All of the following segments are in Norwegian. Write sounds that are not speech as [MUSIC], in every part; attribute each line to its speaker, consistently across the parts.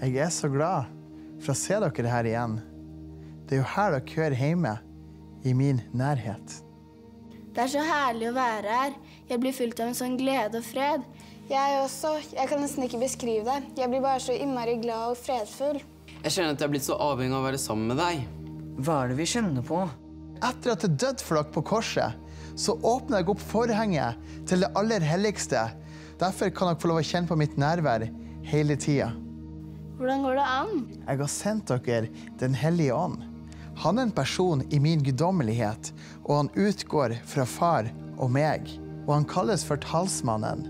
Speaker 1: Jeg er så glad for å se dere her igjen. Det er jo her dere hører hjemme, i min nærhet.
Speaker 2: Det er så herlig å være her. Jeg blir fylt av en sånn glede og fred.
Speaker 3: Jeg også. Jeg kan nesten ikke beskrive det. Jeg blir bare så innmari glad og fredfull.
Speaker 4: Jeg kjenner at jeg er blitt så avhengig av å være sammen med deg.
Speaker 5: Hva er det vi kjenner på?
Speaker 1: Etter at det døde for dere på korset, så åpner jeg opp forhenget til det aller helligste. Derfor kan dere få lov å kjenne på mitt nærvær hele tida.
Speaker 2: Hvordan går det an?
Speaker 1: Jeg har sendt dere Den hellige ånd. Han er en person i min guddommelighet, og han utgår fra far og meg. Og han kalles for talsmannen.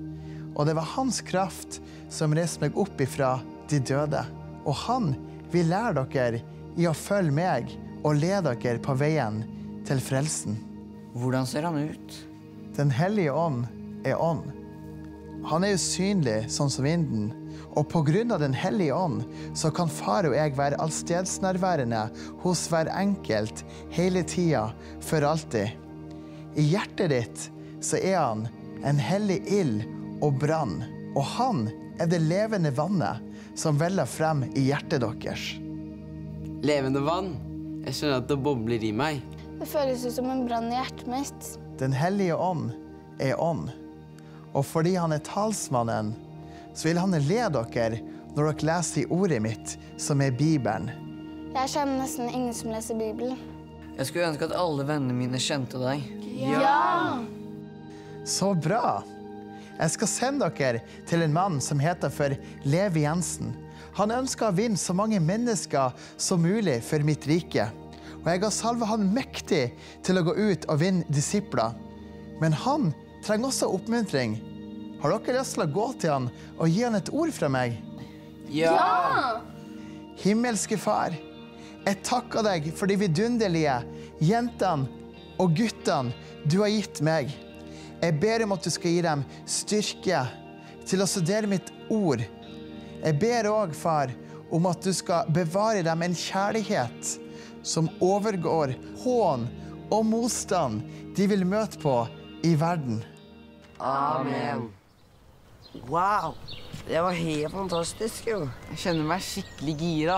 Speaker 1: Og det var hans kraft som reiste meg opp ifra de døde. Og han vil lære dere i å følge meg og lede dere på veien til frelsen.
Speaker 5: Hvordan ser han ut?
Speaker 1: Den hellige ånd er ånd. Han er usynlig sånn som vinden. Og av Den hellige ånd så kan far og jeg være allstedsnærværende hos hver enkelt hele tida, for alltid. I hjertet ditt så er han en hellig ild og brann, og han er det levende vannet som veller frem i hjertet deres.
Speaker 4: Levende vann. Jeg skjønner at det bobler i meg.
Speaker 3: Det føles ut som en brann i hjertet mitt.
Speaker 1: Den hellige ånd er ånd. Og fordi han er talsmannen, så vil han lede dere når dere leser i ordet mitt, som er Bibelen.
Speaker 3: Jeg kjenner nesten ingen som leser Bibelen.
Speaker 5: Jeg skulle ønske at alle vennene mine kjente deg. Ja!
Speaker 1: Så bra! Jeg skal sende dere til en mann som heter for Levi Jensen. Han ønsker å vinne så mange mennesker som mulig for mitt rike. Og jeg har salvet han mektig til å gå ut og vinne disipler. Men han trenger også oppmuntring. Har dere lyst til å gå til han og gi han et ord fra meg?
Speaker 4: Ja!
Speaker 1: Himmelske Far, jeg takker deg for de vidunderlige jentene og guttene du har gitt meg. Jeg ber om at du skal gi dem styrke til å studere mitt ord. Jeg ber òg, far, om at du skal bevare dem en kjærlighet som overgår hån og motstand de vil møte på i verden.
Speaker 5: Amen. Wow! Det var helt fantastisk, jo.
Speaker 4: Jeg kjenner meg skikkelig gira.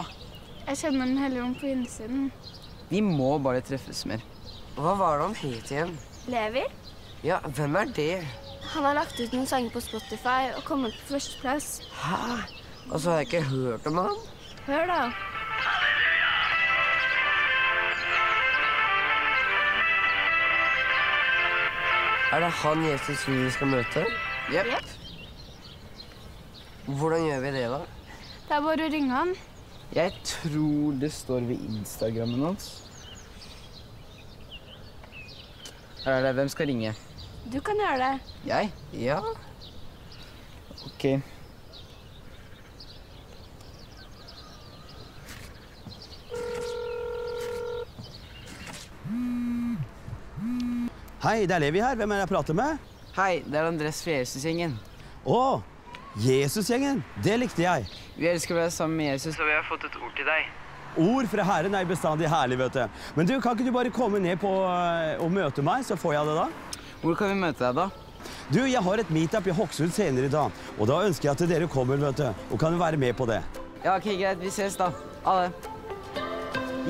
Speaker 2: Jeg kjenner Den hele om på innsiden.
Speaker 4: Vi må bare treffes mer.
Speaker 5: Hva var det han het igjen?
Speaker 2: Levi?
Speaker 5: Ja, hvem er det?
Speaker 2: Han har lagt ut noen sanger på Spotify og kommet på førsteplass.
Speaker 5: Hæ? Og så har jeg ikke hørt om han?
Speaker 2: Hør, da.
Speaker 5: Er det han Jesus vi skal møte?
Speaker 4: Jepp.
Speaker 5: Hvordan gjør vi det, da?
Speaker 2: Det er bare å ringe han.
Speaker 4: Jeg tror det står ved Instagrammen hans. Her er det. Hvem skal ringe?
Speaker 2: Du kan gjøre det.
Speaker 4: Jeg?
Speaker 5: Ja.
Speaker 4: Ok.
Speaker 6: Hei, det er Levi her. Hvem er det jeg prater med?
Speaker 4: Hei, det er Andres fra Jesusgjengen.
Speaker 6: Å, Jesusgjengen. Det likte jeg.
Speaker 4: Vi elsker å være sammen med Jesus, og vi har fått et ord til deg.
Speaker 6: Ord fra Herren er bestandig herlig, vet du. Men du, kan ikke du bare komme ned på øh, og møte meg, så får jeg det da?
Speaker 4: Hvor kan vi møte deg, da?
Speaker 6: Du, jeg har et meetup i Hokksund senere i dag, og da ønsker jeg at dere kommer, vet du. Og kan være med på det.
Speaker 4: Ja, ok, greit. Vi ses, da. Ha det.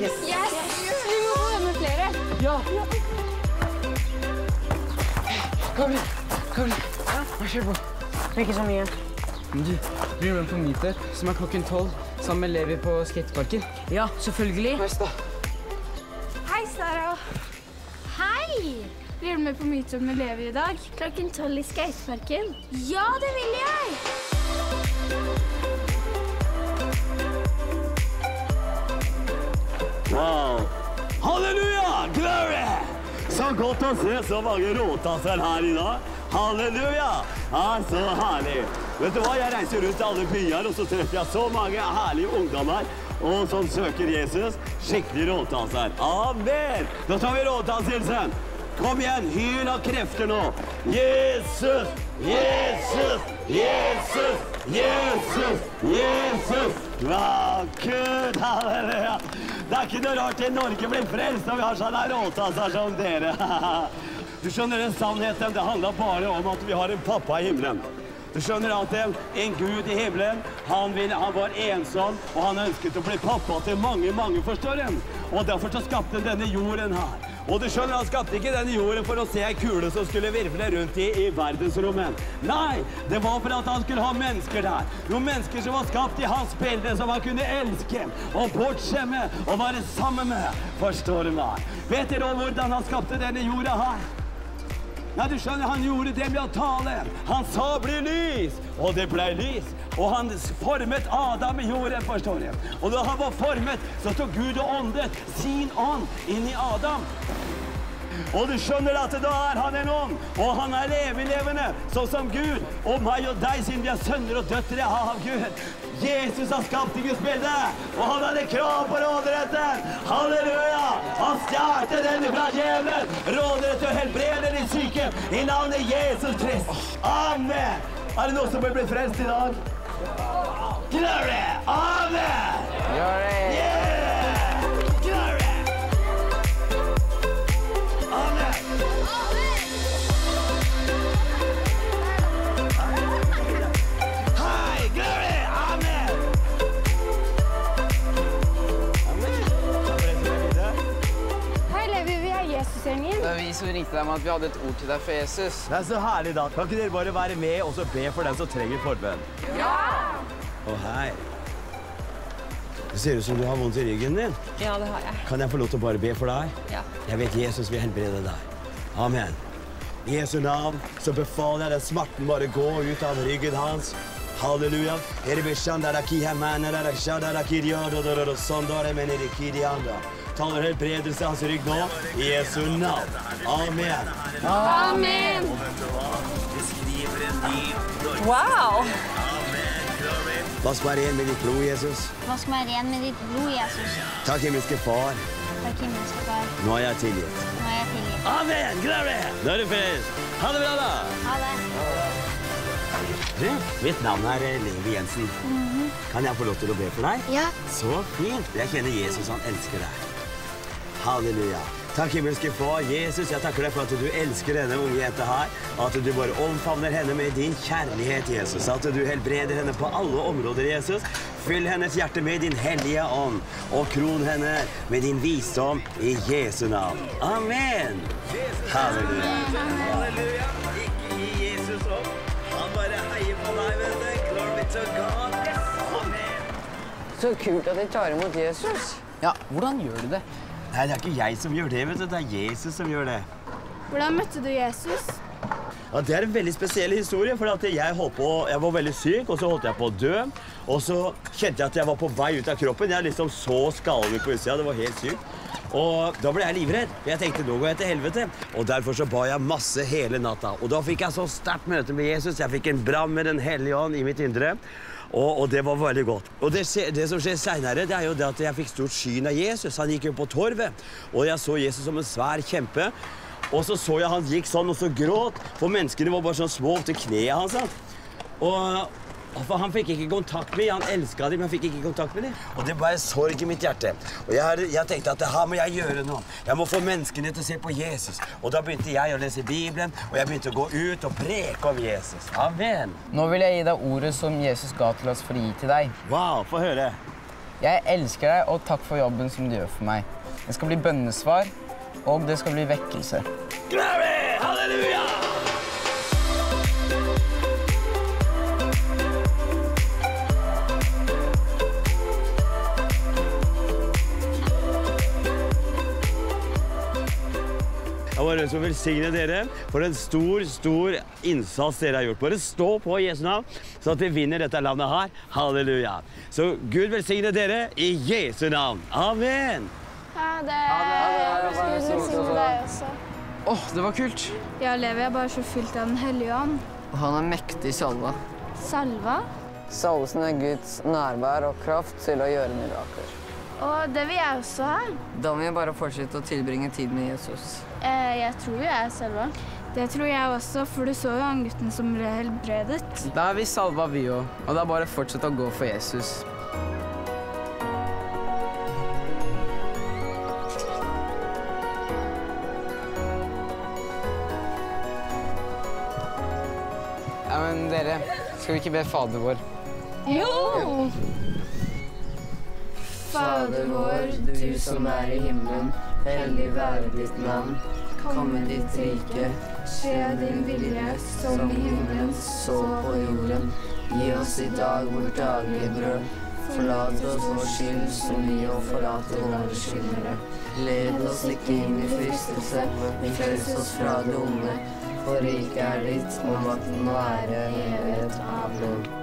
Speaker 2: Yes! Vi må være med flere.
Speaker 4: Ja! Kom igjen. Kom igjen. Ja, kjør på.
Speaker 5: Ikke så mye.
Speaker 4: Men du, blir du med på meetup, som er klokken tolv, sammen med Levi på skateparken?
Speaker 5: Ja, selvfølgelig.
Speaker 4: Nice, da.
Speaker 2: Hei, Sara. Hei! Blir du med på meetup med Levi i dag? Klokken tolv i skateparken. Ja, det vil jeg!
Speaker 6: Wow! Halleluja! Glory! Så godt å se så mange råtasser her i dag. Halleluja! Ja, så herlig. Vet du hva, jeg reiser rundt til alle byer, og så treffer jeg så mange herlige ungdommer og som søker Jesus. Skikkelig råtasser. Amen! Da tar vi råtasshilsen. Kom igjen, hyl av krefter nå. Jesus, Jesus, Jesus, Jesus, Jesus. Ja, Gud, halleluja. Det er ikke noe rart til Norge blir frelst når vi har sånne råtasser som dere. [LAUGHS] Du skjønner den sannheten, det handler bare om at vi har en pappa i himmelen. Du skjønner at en, en gud i himmelen, han, ville, han var ensom, og han ønsket å bli pappa til mange, mange, forstår du? Og derfor så skapte han denne jorden her. Og du skjønner, han skapte ikke denne jorden for å se ei kule som skulle virvle rundt i, i verdensrommet. Nei, det var for at han skulle ha mennesker der. Noen mennesker som var skapt i hans bilde, som han kunne elske og bortskjemme og være sammen med. Forstår du meg? Vet dere hvordan han skapte denne jorda her? Ja, du skjønner, Han gjorde det med å tale. Han sa 'bli lys', og det ble lys. Og han formet Adam i jorden, forstår jeg. Og da han var formet, så tok Gud og åndet sin ånd inn i Adam. Og du skjønner at da er han en ånd, og han er levelevende, sånn som Gud. Og meg og deg, siden vi er sønner og døtre av Gud. Jesus har skapt i Guds bilde, og han hadde krav på råderetten. Halleluja! Han stjal den fra djevelen. Råderett til å helbrede de syke i navnet Jesus Krist. Amen! Er det noen som vil bli frelst i dag? Glory! Amen! Yeah!
Speaker 2: Er
Speaker 4: Det er vi som ringte deg med at vi hadde et ord til deg for Jesus.
Speaker 6: Det er så herlig, da. Kan ikke dere bare være med og så be for den som trenger forbønn? Ja! Å, hei. Det ser ut som du har vondt i ryggen din.
Speaker 7: Ja, det har jeg.
Speaker 6: Kan jeg få lov til å bare be for deg?
Speaker 7: Ja.
Speaker 6: Jeg vet Jesus vil helbrede deg. Amen. I Jesu navn så befaler jeg den smerten bare gå ut av ryggen hans. Halleluja. Taler helbredelse av hans rygg nå. I Jesu navn. Amen.
Speaker 2: Amen.
Speaker 7: Wow!
Speaker 6: Vask meg ren med ditt blod, Jesus.
Speaker 8: Vask meg ren med ditt blod, Jesus.
Speaker 6: Takk, himmelske Far.
Speaker 8: Takk, himmelske Far.
Speaker 6: Nå er jeg tilgitt.
Speaker 8: Nå er jeg tilgitt.
Speaker 6: Amen! Glory! Nå er du frelst. Ha det bra, da.
Speaker 8: Ha det.
Speaker 6: Du, mitt navn er eh, Levi Jensen. Kan jeg få lov til å be for deg?
Speaker 8: Ja.
Speaker 6: Så fint. Jeg kjenner Jesus, han elsker deg. Halleluja. Takk, himmelske Far. Jesus, jeg takker deg for at du elsker denne unge jenta her. At du bare omfavner henne med din kjærlighet, Jesus. At du helbreder henne på alle områder, Jesus. Fyll hennes hjerte med din hellige ånd, og kron henne med din visdom i Jesu navn. Amen. Halleluja. Halleluja. Ikke gi Jesus opp. Han bare heier på deg, vet du. Glory to God. Amen.
Speaker 5: Så kult at de tar imot Jesus.
Speaker 4: Ja, hvordan gjør du det?
Speaker 6: Nei, det er ikke jeg som gjør det, vet du. Det er Jesus som gjør det.
Speaker 2: Hvordan møtte du Jesus?
Speaker 6: Ja, det er en veldig spesiell historie, for jeg, på, jeg var veldig syk, og så holdt jeg på å dø. Og så kjente jeg at jeg var på vei ut av kroppen. Jeg liksom så skallen på utsida. Det var helt sykt. Og da ble jeg livredd. Jeg tenkte nå går jeg til helvete. Og derfor så ba jeg masse hele natta. Og da fikk jeg så sterkt møte med Jesus. Jeg fikk en brann med Den hellige ånd i mitt indre. Og, og det var veldig godt. Og det, det som skjer seinere, er jo det at jeg fikk stort syn av Jesus. Han gikk jo på torvet, og jeg så Jesus som en svær kjempe. Og så så jeg han gikk sånn og så gråt, for menneskene var bare sånn små opp til kneet hans. Og for Han fikk ikke kontakt med dem. Han elska dem, men han fikk ikke kontakt med dem. Og det ble sorg i mitt hjerte. Og jeg, jeg tenkte at det her må jeg gjøre noe. Jeg må få menneskene til å se på Jesus. Og da begynte jeg å lese Bibelen, og jeg begynte å gå ut og preke om Jesus. Amen.
Speaker 4: Nå vil jeg gi deg ordet som Jesus ga til oss for å gi til deg.
Speaker 6: Wow, få høre.
Speaker 4: Jeg elsker deg, og takk for jobben som du gjør for meg. Det skal bli bønnesvar, og det skal bli vekkelse.
Speaker 6: Glory! Halleluja! Jeg bare ønsker å velsigne dere for en stor, stor innsats dere har gjort. Bare stå på i Jesu navn, så at vi vinner dette landet her. Halleluja. Så Gud velsigne dere i Jesu navn. Amen.
Speaker 3: Ha det. Gud velsigne deg også.
Speaker 4: Åh, det var kult.
Speaker 2: Ja, Levi er bare så fylt av Den hellige ånd.
Speaker 5: Og han er mektig salva.
Speaker 2: Salva?
Speaker 5: Salvelsen er Guds nærvær og kraft til å gjøre mirakler.
Speaker 2: Og det vil jeg også ha.
Speaker 5: Da må vi bare fortsette å tilbringe tid med Jesus.
Speaker 2: Eh, jeg tror jo jeg er salva. Det tror jeg også, for du så jo han gutten som ble helbredet.
Speaker 4: Da er vi salva, vi òg. Og det er bare å fortsette å gå for Jesus. Ja, men dere, Skal vi ikke be Fader vår?
Speaker 2: Jo!
Speaker 5: Fader vår, du som er i himmelen. Hellig være ditt navn. Komme ditt rike.
Speaker 2: Skje din vilje som i himmelen,
Speaker 5: så på jorden. Gi oss i dag vårt daglige brød. Forlat oss vår skyld som vi og forlater våre skyldnere. Led oss ikke inn i fristelse, men frels oss fra det onde. For riket er ditt, og makten og ære i evighet. Amen.